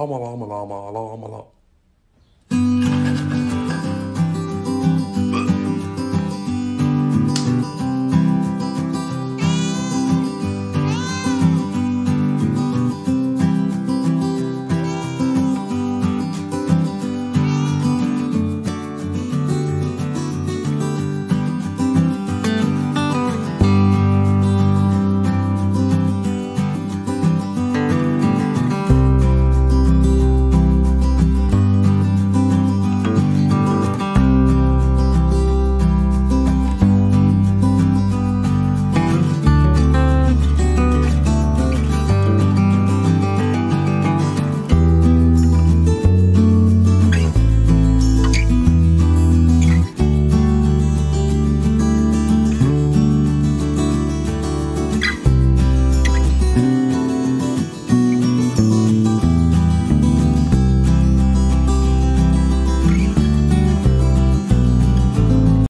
Llama, llama, llama, llama, llama.